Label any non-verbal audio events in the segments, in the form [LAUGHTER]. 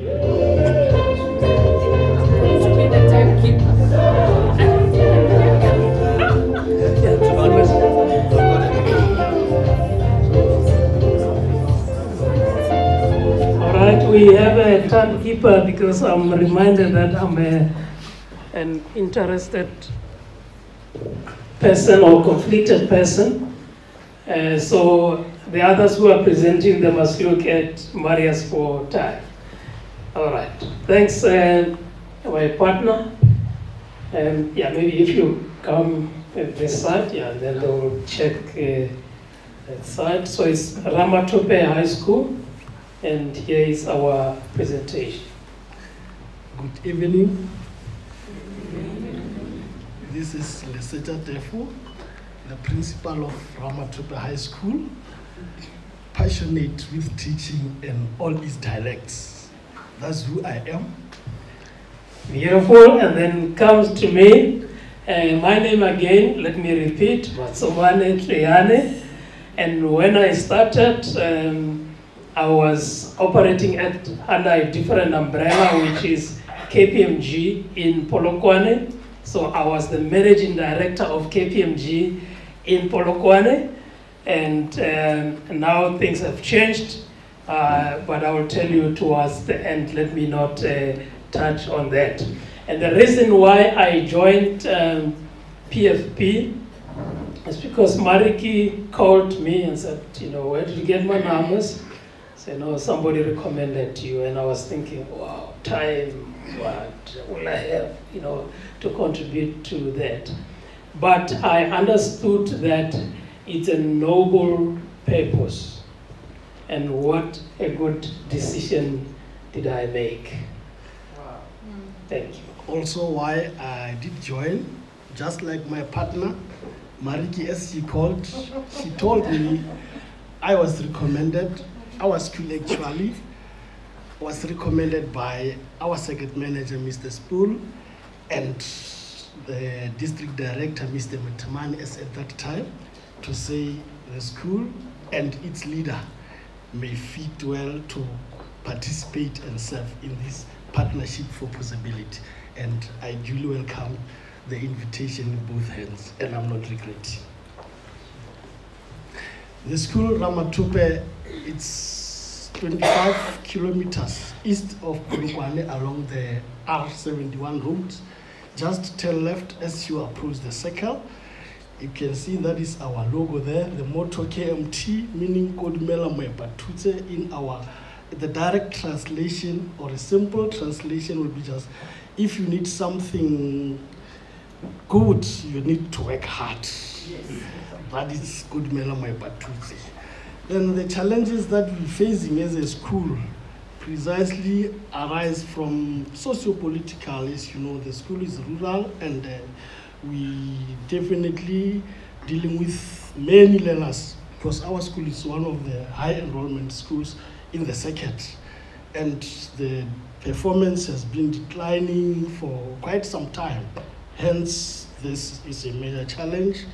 All right, we have a timekeeper because I'm reminded that I'm a, an interested person or conflicted person. Uh, so the others who are presenting, they must look at Marius for time. All right, thanks, uh, my partner. Um, yeah, maybe if you come at this side, yeah, then they'll check uh, that side. So it's Ramathope High School, and here is our presentation. Good evening. This is Leseja Tefu, the principal of Ramathope High School, passionate with teaching in all its dialects. That's who I am. Beautiful, and then comes to me. Uh, my name again, let me repeat, Matsomane Triane. And when I started, um, I was operating at, under a different umbrella, which is KPMG in Polokwane. So I was the managing director of KPMG in Polokwane. And um, now things have changed, uh, but I will tell you towards the end. Let me not uh, touch on that. And the reason why I joined um, PFP is because Mariki called me and said, you know, where did you get my numbers? I said, no, somebody recommended you. And I was thinking, wow, time, what will I have, you know, to contribute to that? But I understood that it's a noble purpose. And what a good decision did I make. Thank you. Also, why I did join, just like my partner, Mariki, as she called, she told me I was recommended, our school actually was recommended by our circuit manager, Mr. Spool, and the district director, Mr. Mutamani, as at that time, to say the school and its leader may fit well to participate and serve in this partnership for possibility. And I duly welcome the invitation in both hands, and I'm not regretting. The school Ramathope, it's 25 kilometers east of Polokwane along the R71 route. Just turn left as you approach the circle. You can see that is our logo there, the motto KMT, meaning Kodmela Mwebatute in our, the direct translation or a simple translation will be just, if you need something good, you need to work hard. Yes. That is Kodmela Mwebatute. Then the challenges that we're facing as a school precisely arise from socio-political, as you know, the school is rural and uh, we definitely dealing with many learners because our school is one of the high enrollment schools in the circuit. And the performance has been declining for quite some time. Hence this is a major challenge.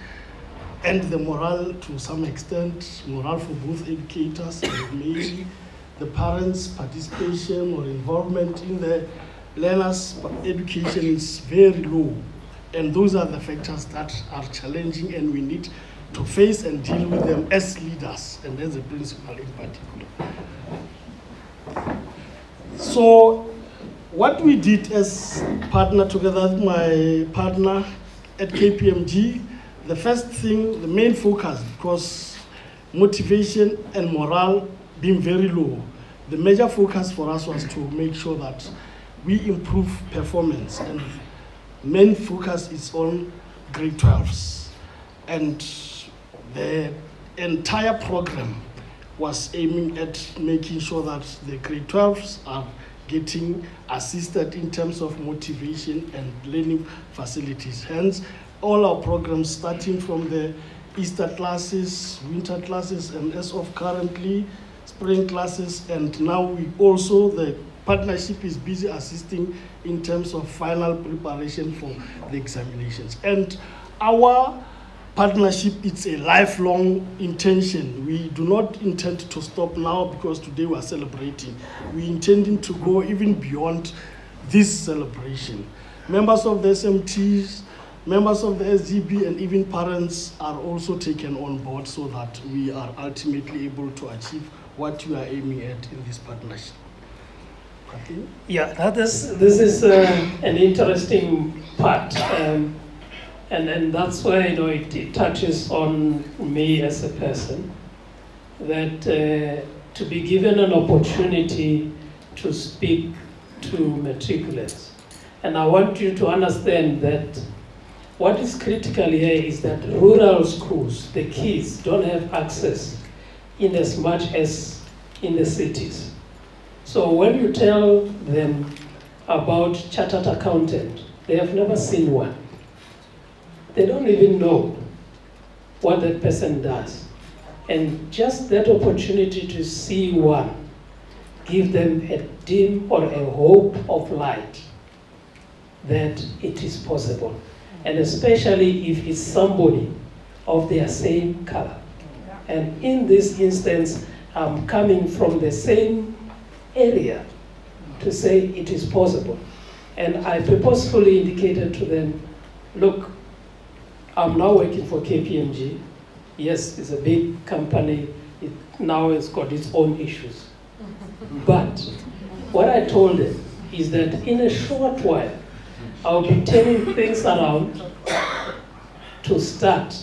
And the morale to some extent morale for both educators and [COUGHS] maybe the parents participation or involvement in the learners education is very low and those are the factors that are challenging and we need to face and deal with them as leaders and as a principal in particular. So what we did as partner together with my partner at KPMG, the first thing, the main focus, because motivation and morale being very low, the major focus for us was to make sure that we improve performance and main focus is on grade 12s. And the entire program was aiming at making sure that the grade 12s are getting assisted in terms of motivation and learning facilities. Hence, all our programs starting from the Easter classes, winter classes, and as of currently, spring classes, and now we also, the partnership is busy assisting in terms of final preparation for the examinations. And our partnership it's a lifelong intention. We do not intend to stop now because today we are celebrating. We intending to go even beyond this celebration. Members of the smts members of the sgb and even parents are also taken on board so that we are ultimately able to achieve what we are aiming at in this partnership Yeah, that is, this is uh, an interesting part. Um, and, and that's why you know, it, it touches on me as a person. That uh, to be given an opportunity to speak to matriculates. And I want you to understand that what is critical here is that rural schools, the kids, don't have access in as much as in the cities. So when you tell them about chartered accountant, they have never seen one. They don't even know what that person does. And just that opportunity to see one give them a dim or a hope of light that it is possible. And especially if it's somebody of their same color. And in this instance, I'm coming from the same area to say it is possible. And I purposefully indicated to them, look, I'm now working for KPMG. Yes, it's a big company. It now has got its own issues. [LAUGHS] But what I told them is that in a short while, I'll be turning things around to start.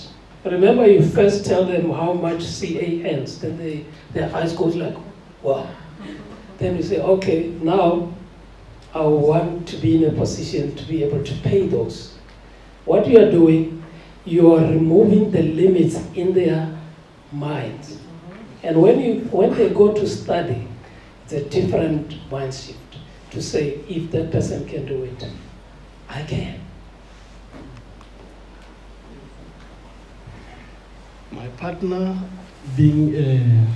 Remember, you first tell them how much CA earns, then they, their eyes goes like, wow. Then you say, okay, now I want to be in a position to be able to pay those. What you are doing, you are removing the limits in their minds. And when, you, when they go to study, it's a different mind shift to say, if that person can do it, I can. My partner, being a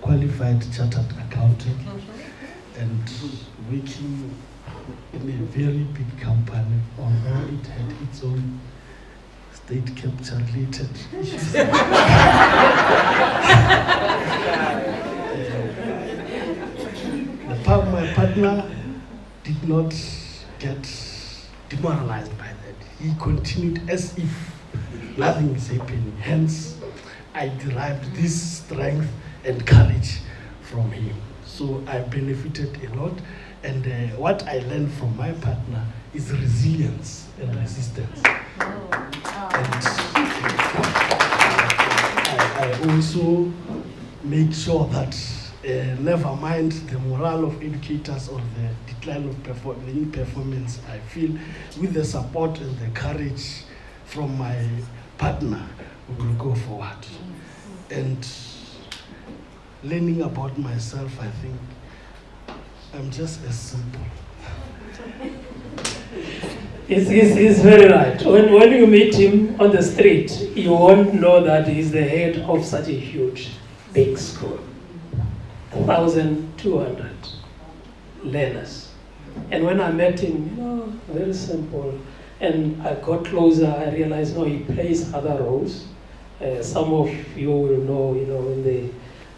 qualified chartered accountant and working in a very big company, although it had its own state capture related issues. [LAUGHS] Uh, my partner did not get demoralized by that. He continued as if nothing is happening. Hence, I derived this strength and courage from him. So I benefited a lot. And uh, what I learned from my partner is resilience and resistance. And I, I also make sure that uh, never mind the morale of educators or the decline of perform- the performance, I feel with the support and the courage from my partner, we will go forward. And learning about myself, I think I'm just as simple. He's, he's, he's very right. When, when you meet him on the street, you won't know that he's the head of such a huge, big school. 1,200 learners. And when I met him, you know, very simple. And I got closer, I realized, no, he plays other roles. Uh, some of you will know, you know, in the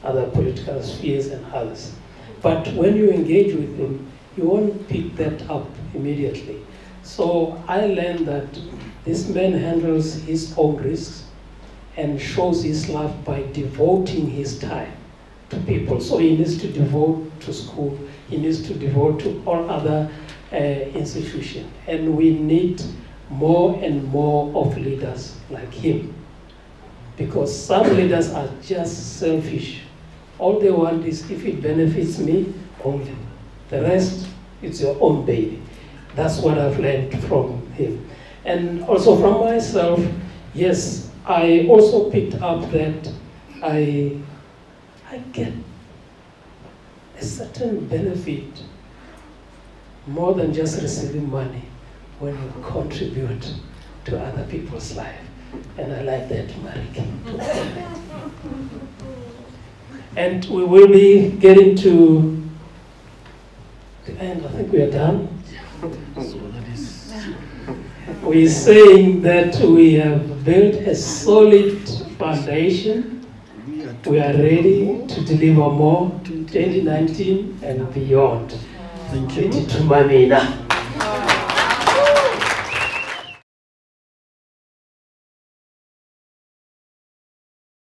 other political spheres and others. But when you engage with him, you won't pick that up immediately. So I learned that this man handles his own risks and shows his love by devoting his time to people. So he needs to devote to school, he needs to devote to all other uh, institutions. And we need more and more of leaders like him. Because some leaders are just selfish. All they want is if it benefits me, only. The rest, it's your own baby. That's what I've learned from him. And also from myself, yes, I also picked up that I, I get a certain benefit more than just receiving money when you contribute to other people's life. And I like that, Mariki. [LAUGHS] and we will be getting to the end. I think we are done. [LAUGHS] So that is We're saying that we have built a solid foundation. We are, ready to deliver more 2019 and beyond. Thank you. Titumamina.